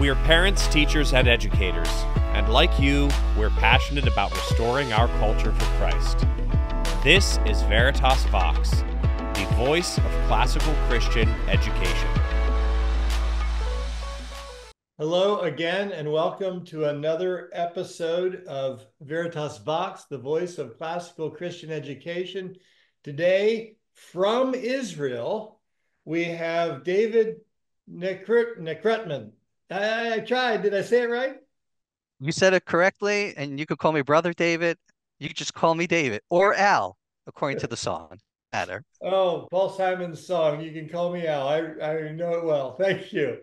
We are parents, teachers, and educators, and like you, we're passionate about restoring our culture for Christ. This is Veritas Vox, the voice of classical Christian education. Hello again, and welcome to another episode of Veritas Vox, the voice of classical Christian education. Today, from Israel, we have David Nekrutman. I, I tried. Did I say it right? You said it correctly, and you could call me Brother David. You could just call me David or Al, according to the song. Matter. Oh, Paul Simon's song. You can call me Al. I, I know it well. Thank you.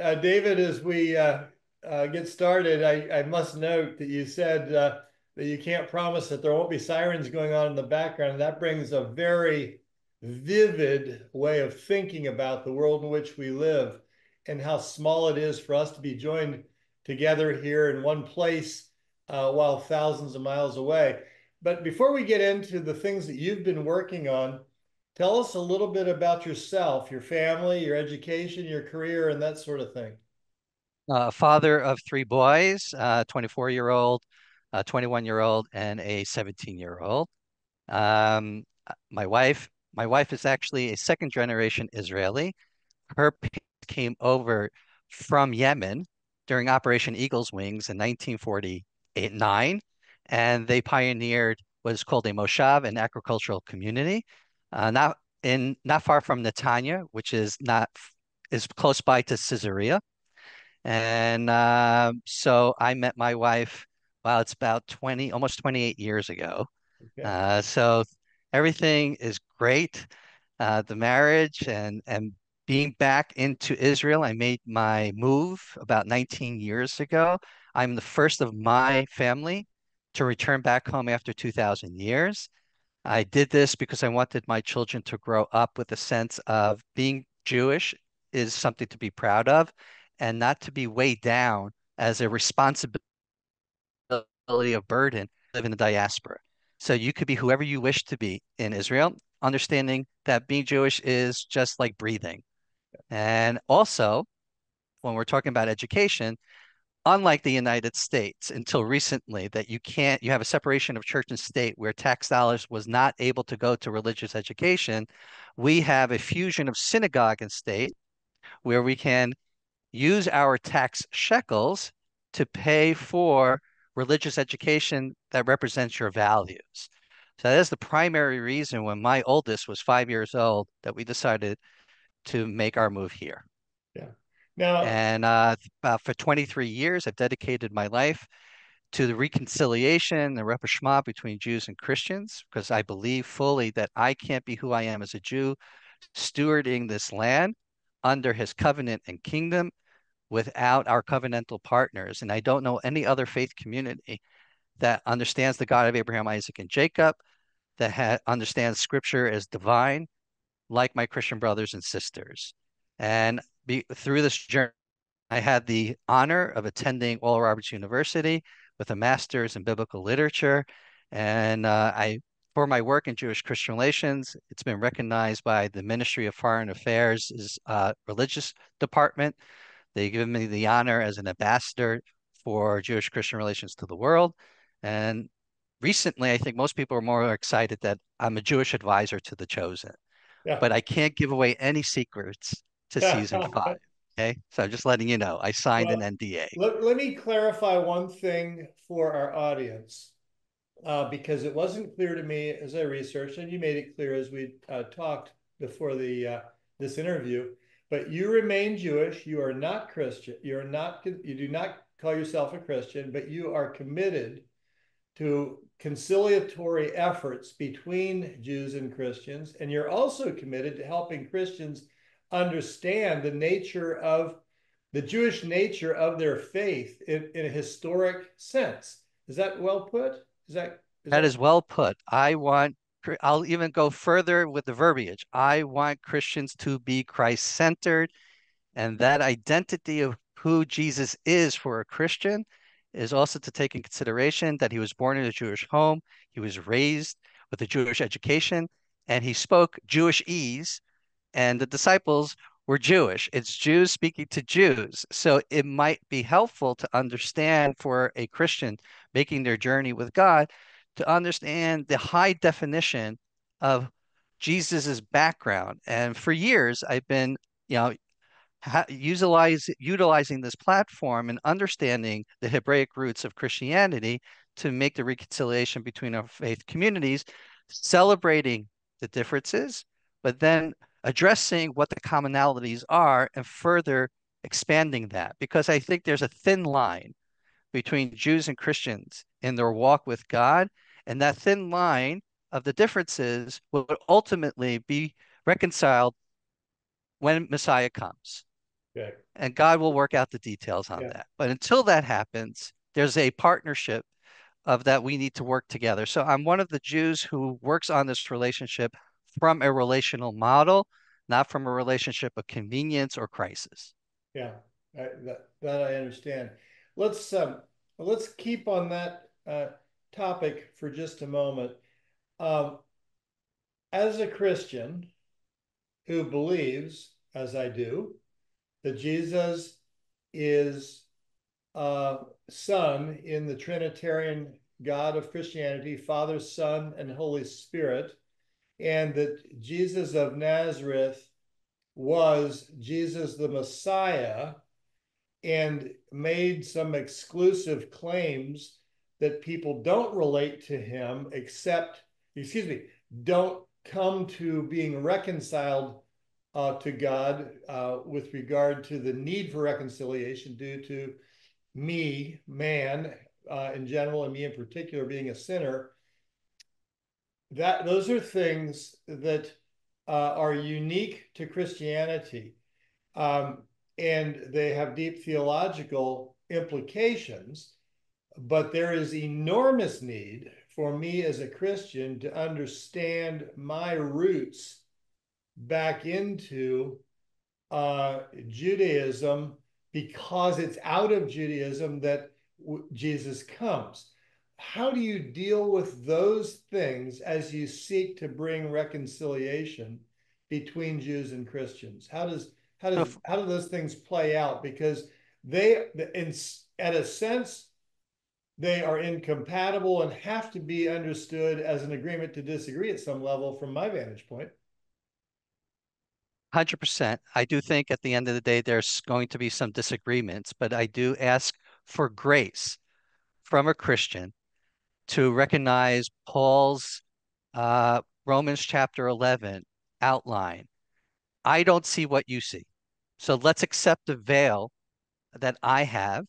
Uh, David, as we uh, uh, get started, I, I must note that you said uh, that you can't promise that there won't be sirens going on in the background. That brings a very vivid way of thinking about the world in which we live and how small it is for us to be joined together here in one place uh, while thousands of miles away. But before we get into the things that you've been working on, tell us a little bit about yourself, your family, your education, your career, and that sort of thing. Uh, father of three boys, 24 year old, 21 year old, and a 17 year old. Um, my wife, my wife is actually a second generation Israeli. Her came over from Yemen during Operation Eagle's Wings in 1949, and they pioneered what is called a moshav, an agricultural community, uh, not in not far from Netanya, which is not is close by to Caesarea. And uh, so I met my wife. Wow, it's about 20, almost 28 years ago. Okay. Uh, so everything is great. Uh, the marriage and and being back into Israel, I made my move about 19 years ago. I'm the first of my family to return back home after 2,000 years. I did this because I wanted my children to grow up with a sense of being Jewish is something to be proud of and not to be weighed down as a responsibility of burden live in the diaspora. So you could be whoever you wish to be in Israel, understanding that being Jewish is just like breathing. And also, when we're talking about education, unlike the United States until recently, that you can't, you have a separation of church and state where tax dollars was not able to go to religious education, we have a fusion of synagogue and state where we can use our tax shekels to pay for religious education that represents your values. So that is the primary reason when my oldest was five years old that we decided to make our move here. Yeah. Now, and uh, for 23 years, I've dedicated my life to the reconciliation, the rapprochement between Jews and Christians, because I believe fully that I can't be who I am as a Jew, stewarding this land under his covenant and kingdom without our covenantal partners. And I don't know any other faith community that understands the God of Abraham, Isaac, and Jacob, that ha- understands scripture as divine, like my Christian brothers and sisters. And be, through this journey, I had the honor of attending Oral Roberts University with a master's in biblical literature. And uh, I, for my work in Jewish Christian relations, it's been recognized by the Ministry of Foreign Affairs' uh, religious department. They give me the honor as an ambassador for Jewish Christian relations to the world. And recently, I think most people are more excited that I'm a Jewish advisor to the Chosen yeah. but I can't give away any secrets to season five. Okay. So I'm just letting you know, I signed well, an NDA. Let, let me clarify one thing for our audience, uh, because it wasn't clear to me as I researched, and you made it clear as we uh, talked before the uh, this interview. But you remain Jewish. You are not Christian. You are not. You do not call yourself a Christian, but you are committed to conciliatory efforts between Jews and Christians, and you're also committed to helping Christians understand the nature of the Jewish nature of their faith in, in a historic sense. Is that well put? Is that is that, that is well put. I want I'll even go further with the verbiage. I want Christians to be Christ centered, and that identity of who Jesus is for a Christian is also to take in consideration that he was born in a Jewish home, he was raised with a Jewish education, and he spoke Jewish ease. And the disciples we're Jewish. It's Jews speaking to Jews. So it might be helpful to understand for a Christian making their journey with God to understand the high definition of Jesus's background. And for years, I've been, you know, utilize, utilizing this platform and understanding the Hebraic roots of Christianity to make the reconciliation between our faith communities, celebrating the differences, but then addressing what the commonalities are and further expanding that. Because I think there's a thin line between Jews and Christians in their walk with God, and that thin line of the differences will ultimately be reconciled when Messiah comes. And God will work out the details on yeah. that. But until that happens, there's a partnership of that we need to work together. So I'm one of the Jews who works on this relationship from a relational model, not from a relationship of convenience or crisis. Yeah, I, that, that I understand. Let's um, let's keep on that uh, topic for just a moment. Um, as a Christian who believes, as I do, that Jesus is uh, Son in the Trinitarian God of Christianity, Father, Son, and Holy Spirit, and that Jesus of Nazareth was Jesus the Messiah and made some exclusive claims that people don't relate to him except, excuse me, don't come to being reconciled uh, to God uh, with regard to the need for reconciliation due to me, man, uh, in general, and me in particular, being a sinner. That those are things that uh, are unique to Christianity, um, and they have deep theological implications. But there is enormous need for me as a Christian to understand my roots back into uh, Judaism because it's out of Judaism that Jesus comes. How do you deal with those things as you seek to bring reconciliation between Jews and Christians? How does how does how do those things play out? Because they, in at a sense, they are incompatible and have to be understood as an agreement to disagree at some level, from my vantage point. 100%. I do think at the end of the day, there's going to be some disagreements, but I do ask for grace from a Christian to recognize Paul's uh, Romans chapter 11 outline. I don't see what you see. So let's accept the veil that I have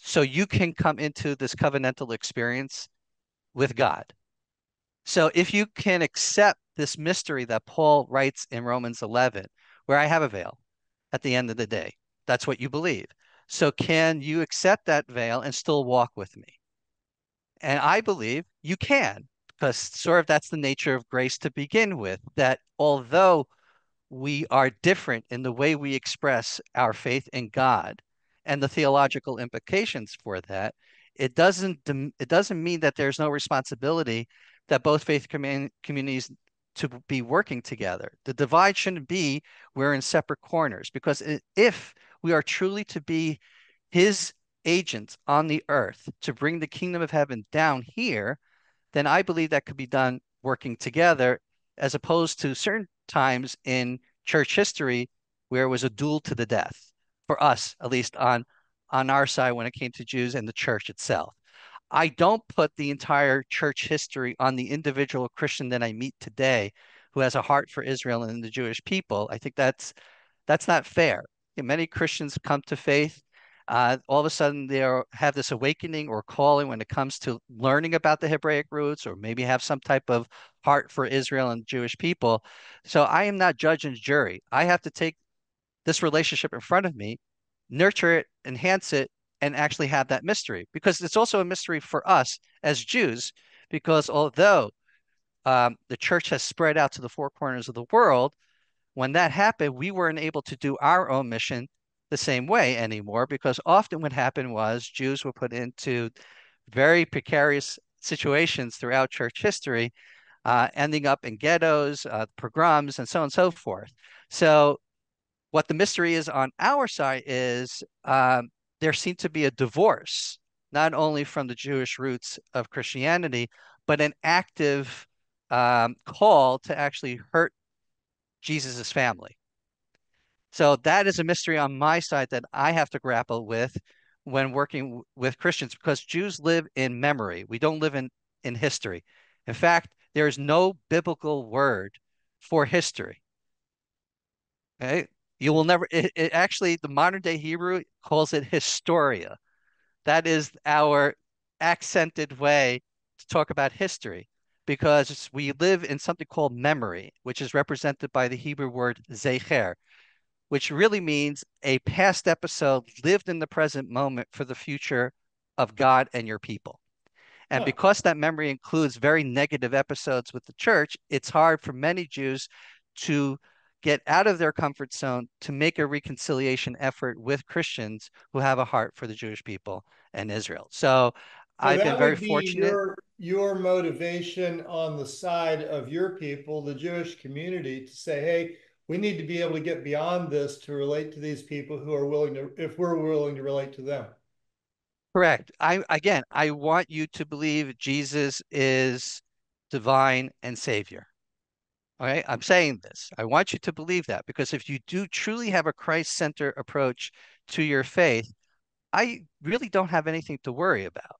so you can come into this covenantal experience with God. So if you can accept this mystery that Paul writes in Romans 11, where I have a veil at the end of the day. That's what you believe. So can you accept that veil and still walk with me? And I believe you can, because sort of that's the nature of grace to begin with, that although we are different in the way we express our faith in God and the theological implications for that, it doesn't it doesn't mean that there's no responsibility that both faith communities to be working together. The divide shouldn't be we're in separate corners because if we are truly to be his agents on the earth to bring the kingdom of heaven down here, then I believe that could be done working together as opposed to certain times in church history where it was a duel to the death for us, at least on on our side when it came to Jews and the church itself. I don't put the entire church history on the individual Christian that I meet today who has a heart for Israel and the Jewish people. I think that's that's not fair. many Christians come to faith. Uh, all of a sudden, they are, have this awakening or calling when it comes to learning about the Hebraic roots, or maybe have some type of heart for Israel and Jewish people. So I am not judge and jury. I have to take this relationship in front of me, nurture it, enhance it, and actually have that mystery because it's also a mystery for us as Jews because although um, the church has spread out to the four corners of the world, when that happened, we weren't able to do our own mission the same way anymore because often what happened was Jews were put into very precarious situations throughout church history, uh, ending up in ghettos, uh, pogroms, and so on and so forth. So what the mystery is on our side is um, there seemed to be a divorce, not only from the Jewish roots of Christianity, but an active um, call to actually hurt Jesus's family. So that is a mystery on my side that I have to grapple with when working with Christians because Jews live in memory. We don't live in, in history. In fact, there is no biblical word for history. Okay? You will never, it, it actually, the modern day Hebrew calls it historia. That is our accented way to talk about history because we live in something called memory, which is represented by the Hebrew word zecher, which really means a past episode lived in the present moment for the future of God and your people. And because that memory includes very negative episodes with the church, it's hard for many Jews to get out of their comfort zone to make a reconciliation effort with Christians who have a heart for the Jewish people and Israel. So, so I've been very be fortunate. Your, your motivation on the side of your people, the Jewish community, to say, hey, we need to be able to get beyond this to relate to these people who are willing to, if we're willing to relate to them. Correct. I again, I want you to believe Jesus is divine and savior. All right, I'm saying this. I want you to believe that because if you do truly have a Christ-centered approach to your faith, I really don't have anything to worry about.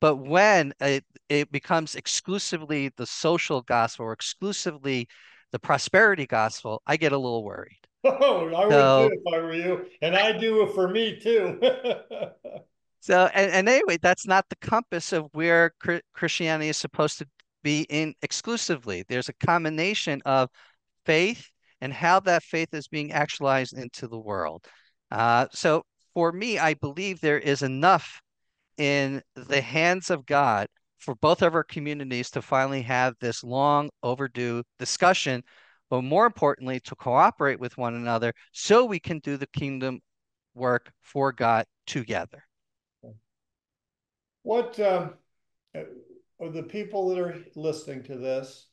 But when it, it becomes exclusively the social gospel or exclusively the prosperity gospel, I get a little worried. Oh, I so, would too if I were you, and I do it for me too. so, and, and anyway, that's not the compass of where Christianity is supposed to be in exclusively. There's a combination of faith and how that faith is being actualized into the world. Uh, so, for me, I believe there is enough in the hands of God for both of our communities to finally have this long overdue discussion, but more importantly, to cooperate with one another so we can do the kingdom work for God together. What um, are the people that are listening to this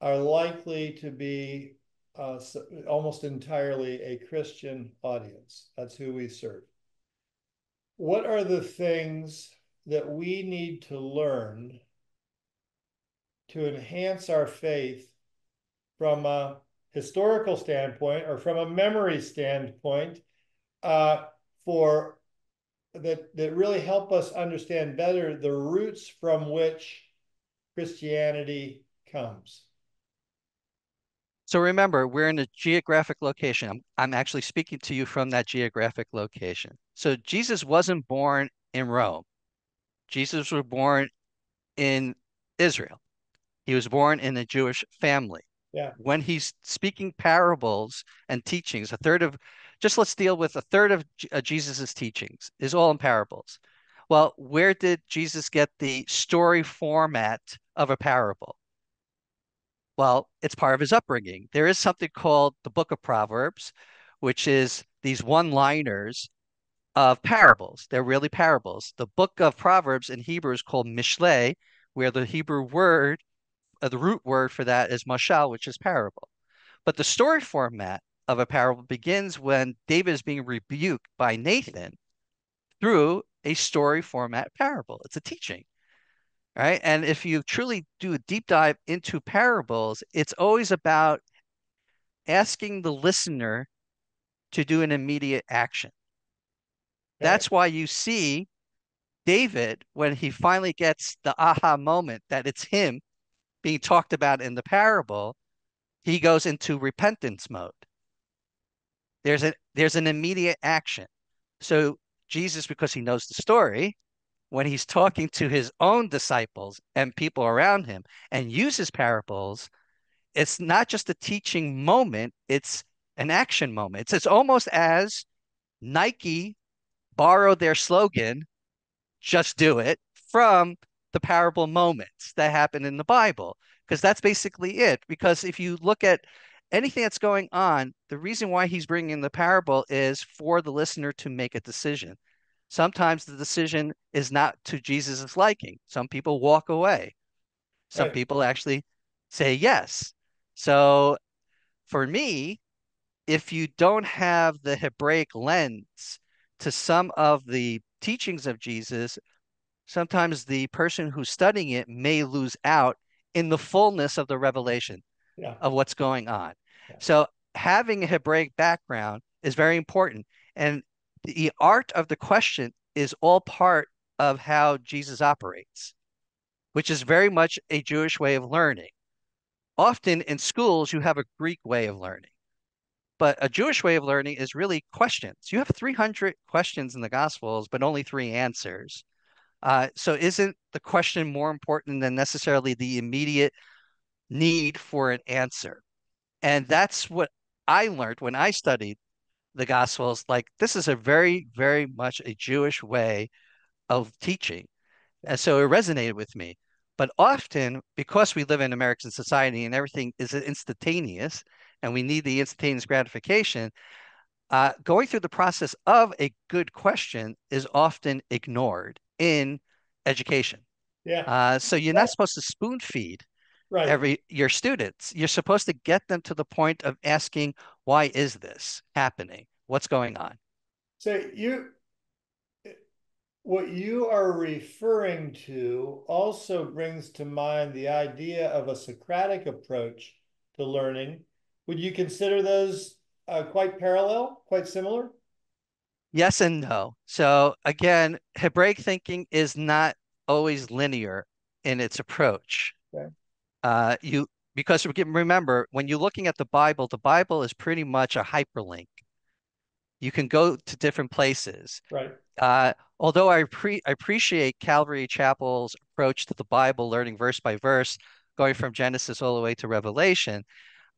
are likely to be uh, almost entirely a Christian audience? That's who we serve. What are the things that we need to learn to enhance our faith from a historical standpoint or from a memory standpoint uh, for that that really help us understand better the roots from which Christianity comes. So remember, we're in a geographic location. I'm, I'm actually speaking to you from that geographic location. So Jesus wasn't born in Rome. Jesus was born in Israel. He was born in a Jewish family. Yeah. When he's speaking parables and teachings, a third of, just let's deal with a third of uh, Jesus's teachings is all in parables. Well, where did Jesus get the story format of a parable? Well, it's part of his upbringing. There is something called the Book of Proverbs, which is these one liners of parables. They're really parables. The book of Proverbs in Hebrew is called Mishle, where the Hebrew word, uh, the root word for that is mashal, which is parable. But the story format of a parable begins when David is being rebuked by Nathan through a story format parable. It's a teaching. Right. And if you truly do a deep dive into parables, it's always about asking the listener to do an immediate action. That's why you see David when he finally gets the aha moment that it's him being talked about in the parable, he goes into repentance mode. There's a there's an immediate action. So Jesus, because he knows the story, when he's talking to his own disciples and people around him and uses parables, it's not just a teaching moment, it's an action moment. It's, it's almost as Nike borrowed their slogan, just do it, from the parable moments that happen in the Bible, because that's basically it. Because if you look at anything that's going on, the reason why he's bringing the parable is for the listener to make a decision. Sometimes the decision is not to Jesus' liking. Some people walk away. Some right. people actually say yes. So for me, if you don't have the Hebraic lens to some of the teachings of Jesus, sometimes the person who's studying it may lose out in the fullness of the revelation Yeah. of what's going on. So having a Hebraic background is very important. And the art of the question is all part of how Jesus operates, which is very much a Jewish way of learning. Often in schools, you have a Greek way of learning, but a Jewish way of learning is really questions. You have 300 questions in the Gospels, but only three answers. Uh, so isn't the question more important than necessarily the immediate need for an answer? And that's what I learned when I studied the Gospels. Like, this is a very, very much a Jewish way of teaching. And so it resonated with me. But often, because we live in American society and everything is instantaneous and we need the instantaneous gratification, uh, going through the process of a good question is often ignored in education. Yeah. Uh, so you're not supposed to spoon feed Right. every your students. You're supposed to get them to the point of asking, why is this happening? What's going on? So you, what you are referring to also brings to mind the idea of a Socratic approach to learning. Would you consider those uh, quite parallel, quite similar? Yes and no. So again, Hebraic thinking is not always linear in its approach. Okay. Uh, you because remember when you're looking at the Bible, the Bible is pretty much a hyperlink. You can go to different places. Right. Uh, although I, pre- I appreciate Calvary Chapel's approach to the Bible, learning verse by verse, going from Genesis all the way to Revelation,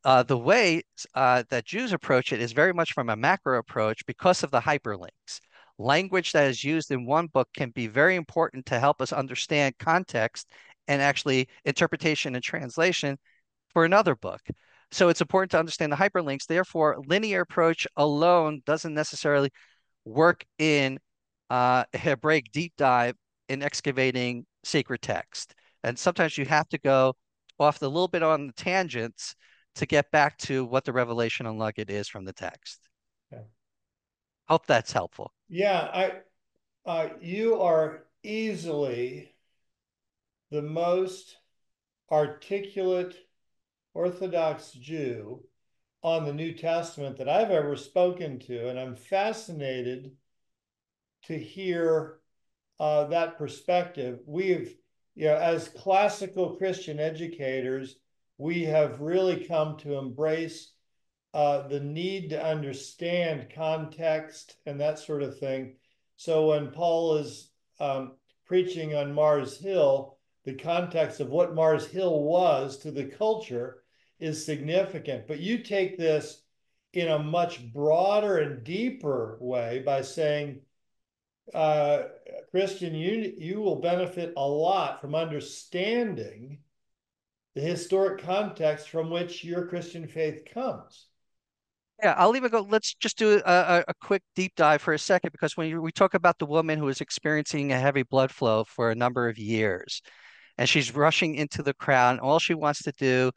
uh, the way uh, that Jews approach it is very much from a macro approach because of the hyperlinks. Language that is used in one book can be very important to help us understand context and actually interpretation and translation for another book. So it's important to understand the hyperlinks. Therefore, linear approach alone doesn't necessarily work in uh, Hebraic deep dive in excavating sacred text. And sometimes you have to go off a little bit on the tangents to get back to what the revelation on Luggett is from the text. Okay. Hope that's helpful. Yeah, I, uh, you are easily the most articulate Orthodox Jew on the New Testament that I've ever spoken to, and I'm fascinated to hear uh, that perspective. We've, you know, as classical Christian educators, we have really come to embrace uh, the need to understand context and that sort of thing. So when Paul is um, preaching on Mars Hill, the context of what Mars Hill was to the culture is significant. But you take this in a much broader and deeper way by saying, uh, Christian, you you will benefit a lot from understanding the historic context from which your Christian faith comes. Yeah, I'll even go. Let's just do a, a quick deep dive for a second because when you, we talk about the woman who is experiencing a heavy blood flow for a number of years, and she's rushing into the crowd, all she wants to do,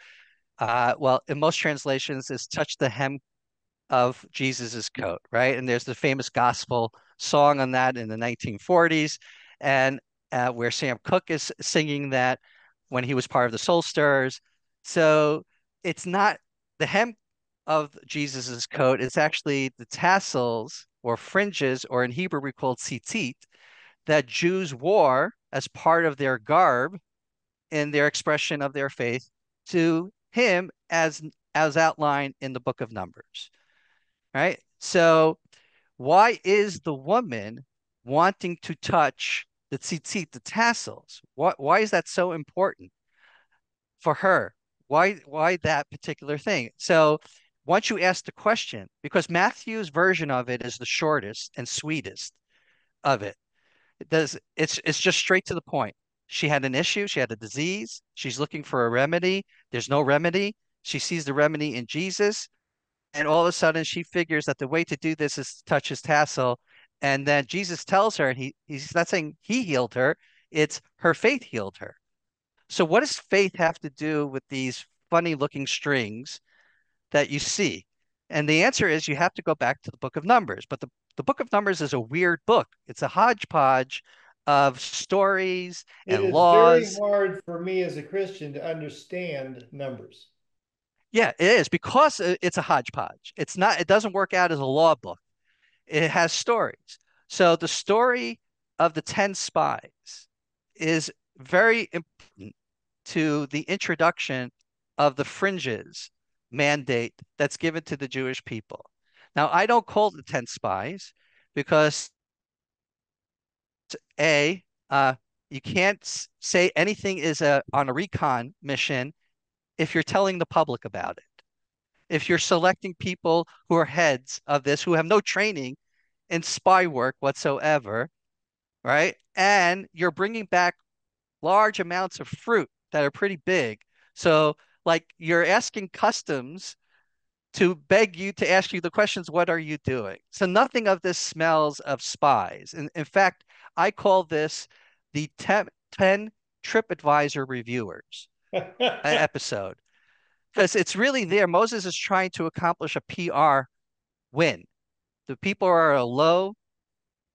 uh, well, in most translations, is touch the hem of Jesus's coat, right? And there's the famous gospel song on that in the 1940s, and uh, where Sam Cooke is singing that when he was part of the Soul Stirrers. So it's not the hem of Jesus's coat; it's actually the tassels or fringes, or in Hebrew we call tzitzit, that Jews wore as part of their garb in their expression of their faith to him as as outlined in the book of Numbers. Right? So why is the woman wanting to touch the tzitzit, the tassels? What why is that so important for her? Why why that particular thing? So once you ask the question, because Matthew's version of it is the shortest and sweetest of it. It does it's it's just straight to the point. She had an issue, she had a disease, she's looking for a remedy. There's no remedy. She sees the remedy in Jesus. And all of a sudden she figures that the way to do this is to touch his tassel. And then Jesus tells her, and he, he's not saying he healed her, it's her faith healed her. So what does faith have to do with these funny looking strings that you see? And the answer is you have to go back to the book of Numbers. But the, the book of Numbers is a weird book. It's a hodgepodge of stories and it is laws. very hard for me as a Christian to understand numbers. Yeah, it is because it's a hodgepodge. It's not, it doesn't work out as a law book. It has stories. So the story of the 10 spies is very important to the introduction of the fringes mandate that's given to the Jewish people. Now, I don't call the 10 spies because A, uh, you can't say anything is a, on a recon mission if you're telling the public about it. If you're selecting people who are heads of this, who have no training in spy work whatsoever, right? And you're bringing back large amounts of fruit that are pretty big. So, like, you're asking customs to beg you to ask you the questions what are you doing so nothing of this smells of spies in, in fact i call this the 10, 10 tripadvisor reviewers episode because it's really there moses is trying to accomplish a pr win the people are low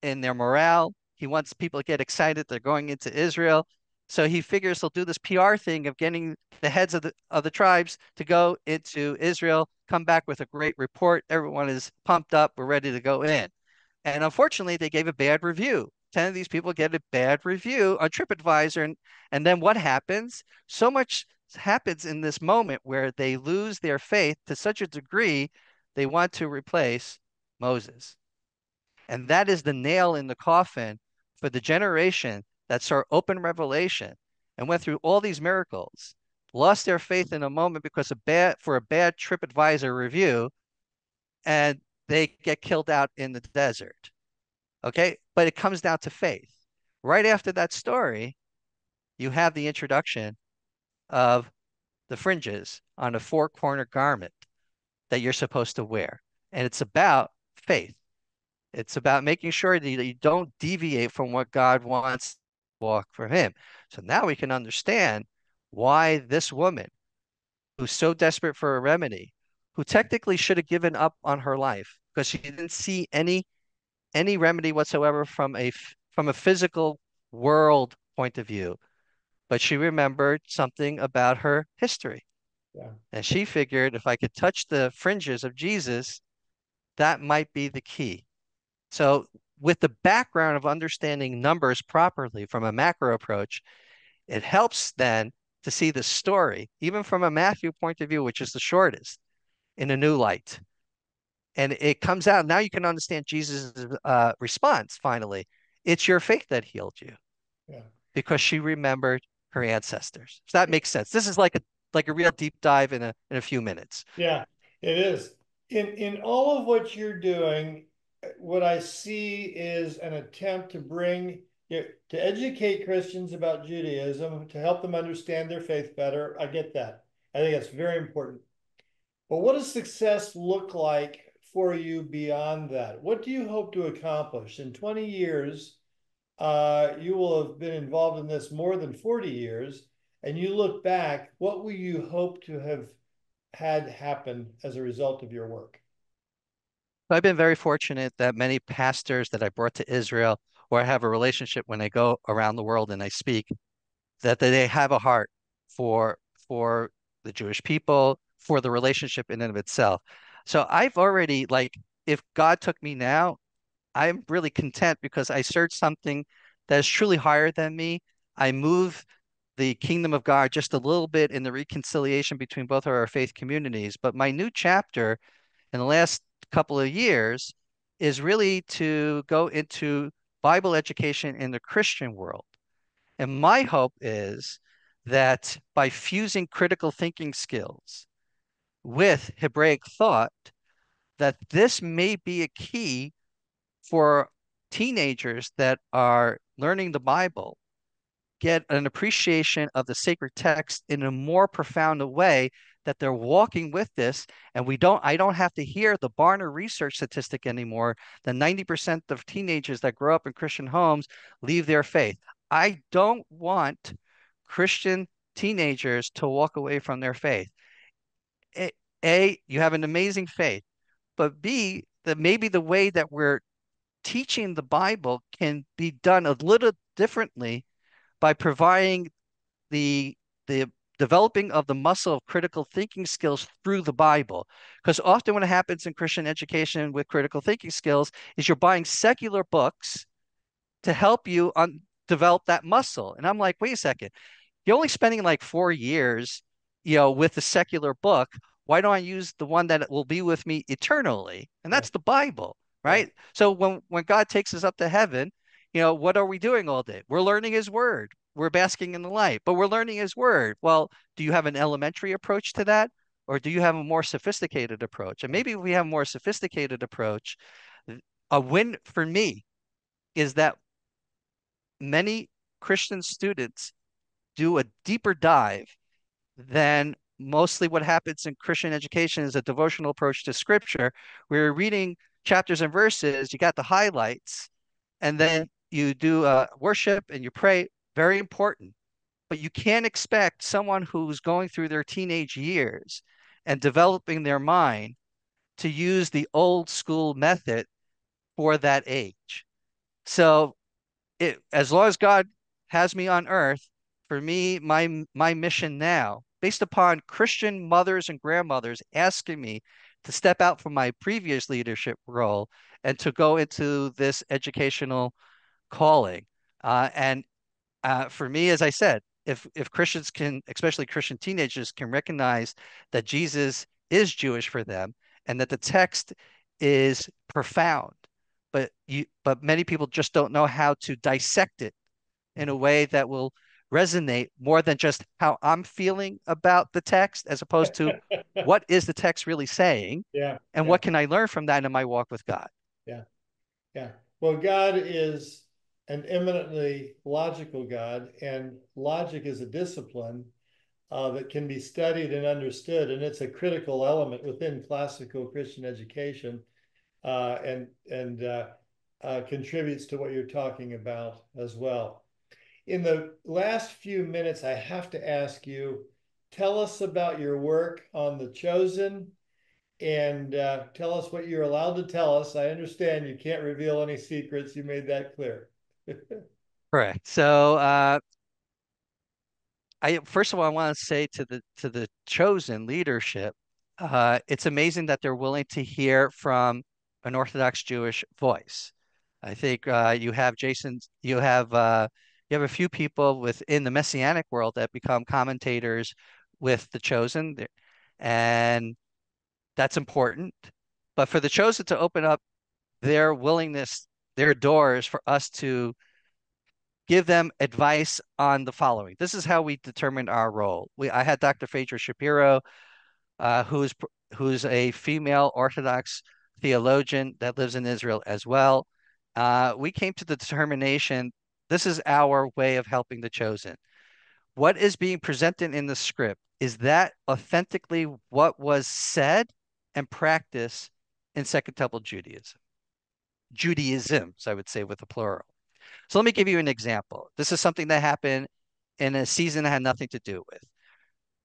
in their morale he wants people to get excited they're going into israel so he figures he'll do this PR thing of getting the heads of the of the tribes to go into Israel, come back with a great report. Everyone is pumped up. We're ready to go in. And unfortunately, they gave a bad review. 10 of these people get a bad review on TripAdvisor. And, and then what happens? So much happens in this moment where they lose their faith to such a degree they want to replace Moses. And that is the nail in the coffin for the generation that saw open revelation and went through all these miracles, lost their faith in a moment because of bad for a bad TripAdvisor review, and they get killed out in the desert. Okay, but it comes down to faith. Right after that story, you have the introduction of the fringes on a four corner garment that you're supposed to wear. And it's about faith. It's about making sure that you don't deviate from what God wants walk for him. So now we can understand why this woman, who's so desperate for a remedy, who technically should have given up on her life because she didn't see any any remedy whatsoever from a from a physical world point of view, but she remembered something about her history. Yeah. And she figured if I could touch the fringes of Jesus, that might be the key. So with the background of understanding numbers properly from a macro approach, it helps then to see the story, even from a Matthew point of view, which is the shortest, in a new light. And it comes out. Now you can understand Jesus' uh, response finally. It's your faith that healed you. Yeah. Because she remembered her ancestors. If that makes sense. This is like a like a real deep dive in a in a few minutes. Yeah, it is. In in all of what you're doing, what I see is an attempt to bring to educate Christians about Judaism, to help them understand their faith better. I get that. I think that's very important. But what does success look like for you beyond that? What do you hope to accomplish? In 20 years, uh, you will have been involved in this more than 40 years, and you look back, what will you hope to have had happen as a result of your work? I've been very fortunate that many pastors that I brought to Israel or I have a relationship when I go around the world and I speak, that they have a heart for for the Jewish people, for the relationship in and of itself. So I've already like if God took me now, I'm really content because I search something that is truly higher than me. I move the kingdom of God just a little bit in the reconciliation between both of our faith communities. But my new chapter in the last couple of years is really to go into Bible education in the Christian world. And my hope is that by fusing critical thinking skills with Hebraic thought, that this may be a key for teenagers that are learning the Bible get an appreciation of the sacred text in a more profound way that they're walking with this. And we don't i don't have to hear the barna research statistic anymore that 90% of teenagers that grow up in christian homes leave their faith. I don't want christian teenagers to walk away from their faith a, you have an amazing faith but B, that maybe the way that we're teaching the Bible can be done a little differently by providing the the developing of the muscle of critical thinking skills through the Bible. Because often what happens in Christian education with critical thinking skills is you're buying secular books to help you on develop that muscle. And I'm like, wait a second, you're only spending like four years, you know, with the secular book. Why don't I use the one that will be with me eternally? And that's the Bible, right? So when when God takes us up to heaven, you know, what are we doing all day? We're learning his word. We're basking in the light, but we're learning his word. Well, do you have an elementary approach to that? Or do you have a more sophisticated approach? And maybe if we have a more sophisticated approach, a win for me is that many Christian students do a deeper dive than mostly what happens in Christian education is a devotional approach to scripture. Where you're reading chapters and verses, you got the highlights, and then you do uh, worship and you pray. Very important. But you can't expect someone who's going through their teenage years and developing their mind to use the old school method for that age. So it as long as God has me on earth, for me, my my mission now, based upon Christian mothers and grandmothers asking me to step out from my previous leadership role and to go into this educational calling. Uh, and uh, for me, as I said, if if Christians can, especially Christian teenagers, can recognize that Jesus is Jewish for them and that the text is profound but you but many people just don't know how to dissect it in a way that will resonate more than just how I'm feeling about the text as opposed to what is the text really saying yeah and yeah. what can I learn from that in my walk with God yeah yeah well God is an eminently logical God and logic is a discipline uh, that can be studied and understood and it's a critical element within classical Christian education uh, and and uh, uh, contributes to what you're talking about as well. In the last few minutes, I have to ask you, tell us about your work on The Chosen and uh, tell us what you're allowed to tell us. I understand you can't reveal any secrets. You made that clear. Correct. So, uh, I first of all, I want to say to the to the chosen leadership, uh, it's amazing that they're willing to hear from an Orthodox Jewish voice. I think uh, you have Jason, you have uh, you have a few people within the messianic world that become commentators with the chosen, and that's important. But for the chosen to open up their willingness, their doors for us to give them advice on the following. This is how we determined our role. We I had Dr. Faydra Shapiro, uh, who's who's a female Orthodox theologian that lives in Israel as well. Uh, we came to the determination this is our way of helping the chosen. What is being presented in the script is that authentically what was said and practiced in Second Temple Judaism. Judaisms, I would say, with a plural. So let me give you an example. This is something that happened in a season that had nothing to do with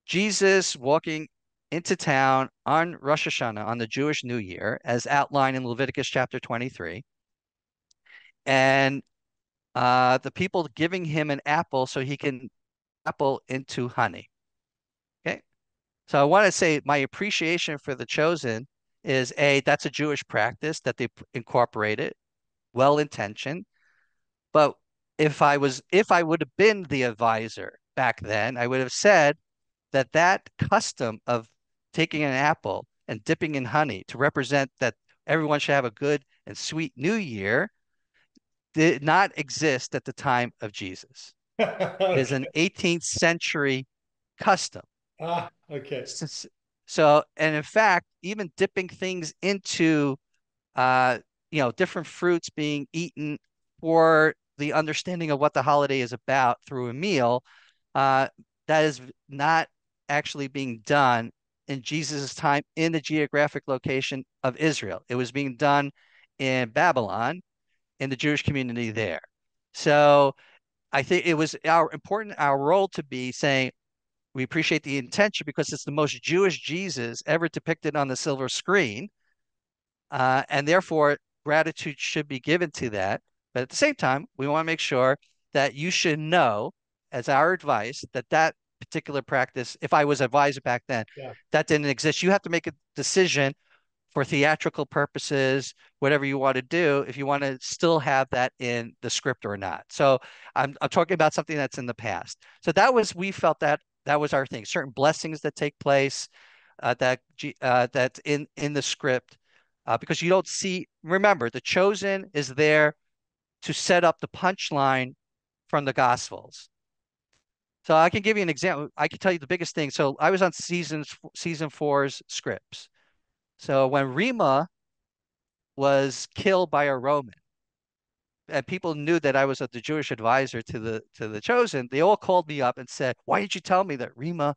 Jesus walking into town on Rosh Hashanah, on the Jewish New Year, as outlined in Leviticus chapter 23. And uh, the people giving him an apple so he can apple into honey. Okay. So I want to say my appreciation for the chosen is a that's a Jewish practice that they incorporated, well intentioned. But if I was if I would have been the advisor back then, I would have said that that custom of taking an apple and dipping in honey to represent that everyone should have a good and sweet new year did not exist at the time of Jesus. okay. It is an 18th century custom. Ah, okay. So, so, and in fact, even dipping things into, uh, you know, different fruits being eaten for the understanding of what the holiday is about through a meal, uh, that is not actually being done in Jesus' time in the geographic location of Israel. It was being done in Babylon in the Jewish community there. So I think it was our important our role to be saying we appreciate the intention because it's the most Jewish Jesus ever depicted on the silver screen. uh, and therefore gratitude should be given to that. But at the same time, we want to make sure that you should know, as our advice, that that particular practice, if I was advisor back then, yeah. that didn't exist. You have to make a decision for theatrical purposes, whatever you want to do, if you want to still have that in the script or not. So I'm, I'm talking about something that's in the past. So that was, we felt that that was our thing. Certain blessings that take place uh, that uh, that's in in the script, uh, because you don't see. Remember, the chosen is there to set up the punchline from the Gospels. So I can give you an example. I can tell you the biggest thing. So I was on season season four's scripts. So when Ramah was killed by a Roman, and people knew that I was the Jewish advisor to the to the chosen, they all called me up and said, "Why did you tell me that Ramah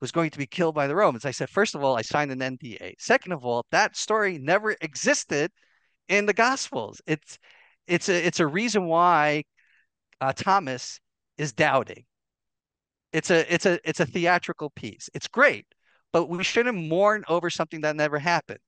was going to be killed by the Romans?" I said, first of all, I signed an NDA. Second of all, that story never existed in the Gospels. It's it's a it's a reason why uh, Thomas is doubting it's a it's a it's a theatrical piece. It's great, but we shouldn't mourn over something that never happened.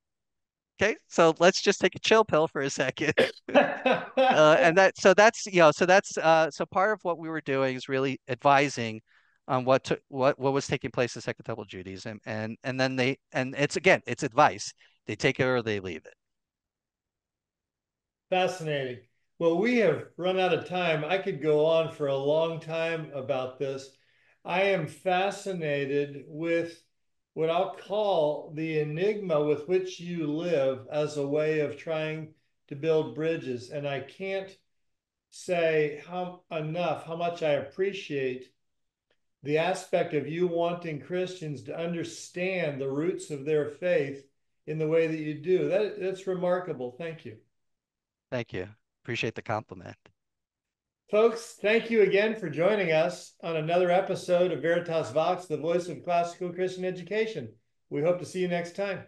Okay, so let's just take a chill pill for a second. uh, and that so that's you know so that's uh, so part of what we were doing is really advising on what to, what what was taking place in Second Temple Judaism, and and then they and it's again it's advice. They take it or they leave it. Fascinating. Well, we have run out of time. I could go on for a long time about this. I am fascinated with what I'll call the enigma with which you live as a way of trying to build bridges. And I can't say how enough how much I appreciate the aspect of you wanting Christians to understand the roots of their faith in the way that you do. That that's remarkable. Thank you. Thank you. Appreciate the compliment. Folks, thank you again for joining us on another episode of Veritas Vox, the voice of classical Christian education. We hope to see you next time.